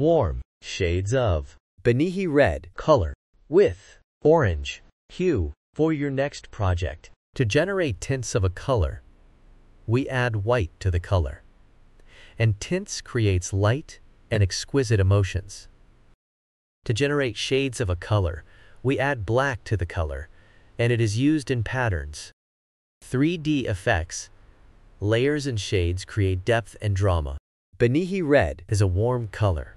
warm shades of Benihi red color with orange hue for your next project. To generate tints of a color, we add white to the color. And tints creates light and exquisite emotions. To generate shades of a color, we add black to the color, and it is used in patterns. 3D effects, layers and shades create depth and drama. Benihi red is a warm color,